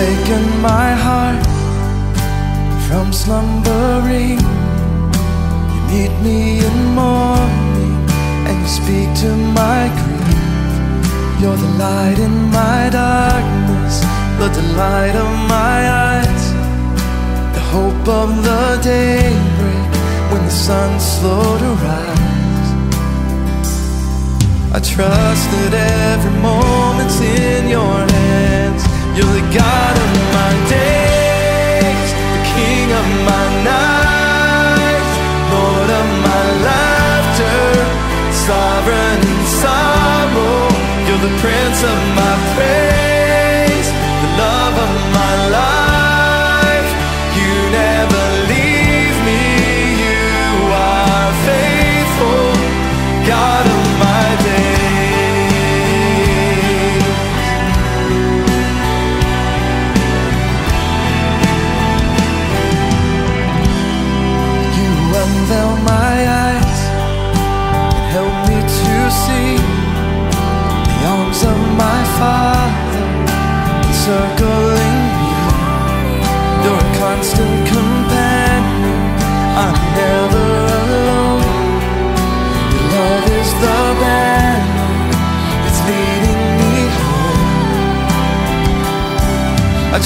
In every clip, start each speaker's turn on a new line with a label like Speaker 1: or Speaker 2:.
Speaker 1: awaken my heart from slumbering. You meet me in morning and you speak to my grief. You're the light in my darkness, the delight of my eyes, the hope of the daybreak when the sun's slow to rise. I trust that every moment's in your hands. You're the God of my days, the King of my nights,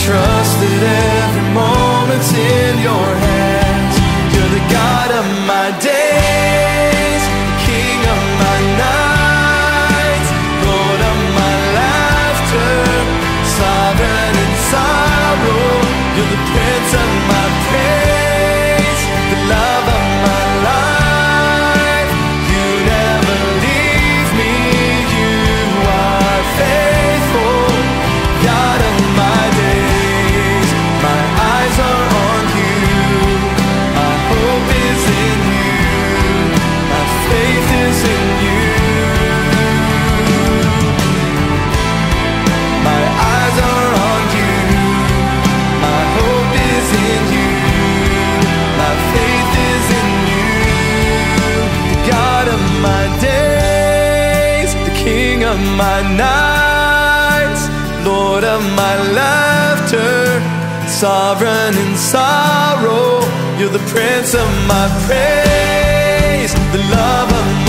Speaker 1: trust that every moment's in your hands. Of my nights, Lord of my laughter, sovereign in sorrow. You're the Prince of my praise, the love of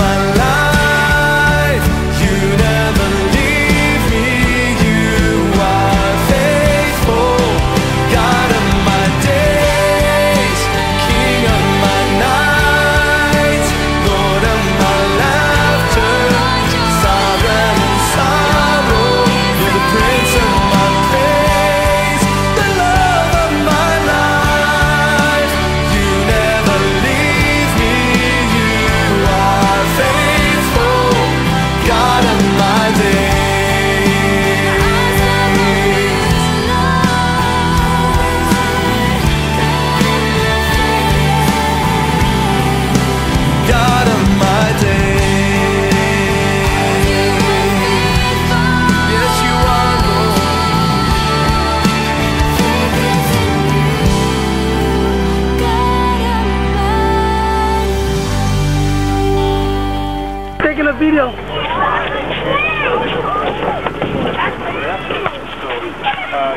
Speaker 2: video.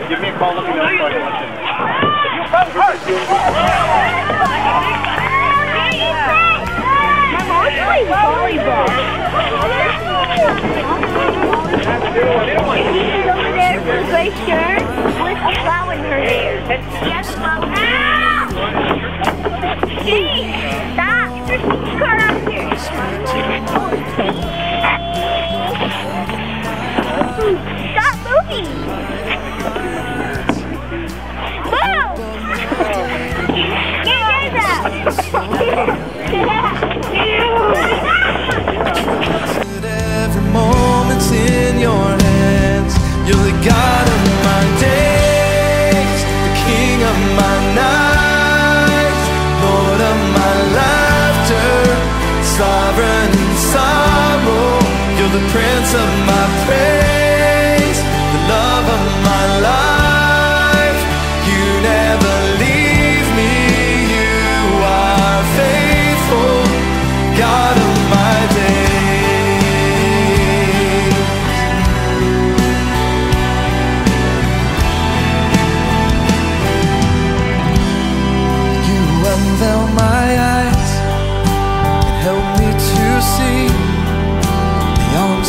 Speaker 3: Give me a call. Let me know if I can listen.
Speaker 4: My mom plays volleyball. Stop moving!
Speaker 1: You're the God of my days, the King of my nights, Lord of my laughter, sovereign in sorrow. You're the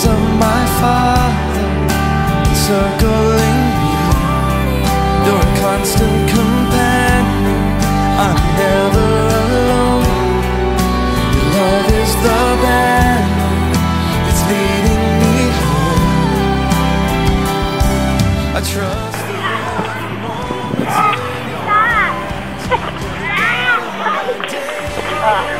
Speaker 1: arms of my Father circling me, your
Speaker 4: constant companion. I'm never alone. Your love is
Speaker 3: the banner that's leading me home.
Speaker 4: I
Speaker 3: trust.
Speaker 1: Ah.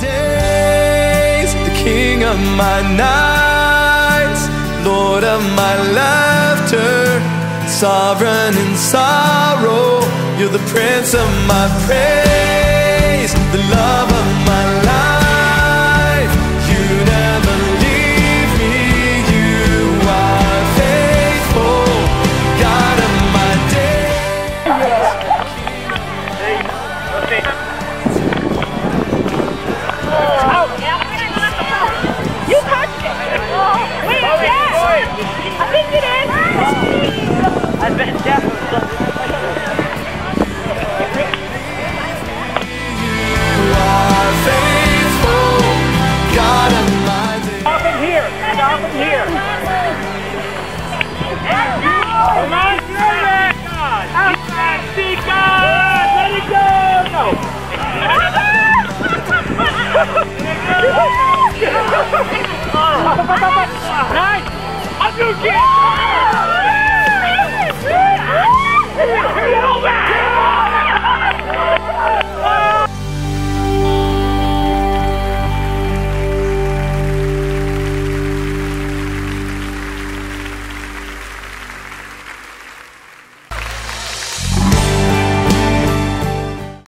Speaker 1: days, the king of my nights, lord of my laughter, sovereign in sorrow, you're the prince of my praise.